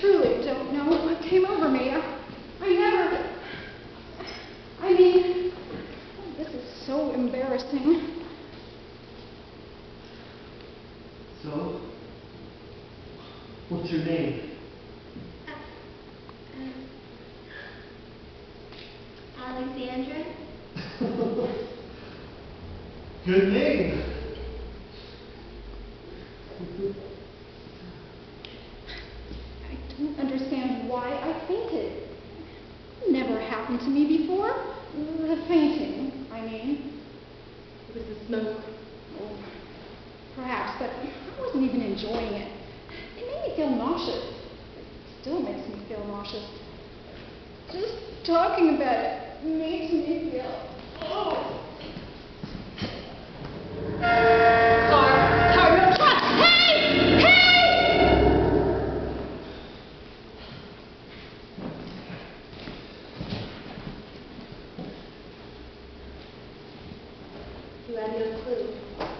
truly don't know what came over me. I, I never. I mean, this is so embarrassing. So, what's your name? Uh, uh, Alexandra? Good name. I don't understand why I fainted. Never happened to me before. The fainting, I mean. It was the smoke. Oh, perhaps, but I wasn't even enjoying it. It made me feel nauseous. It still makes me feel nauseous. Just talking about it makes me You have no clue.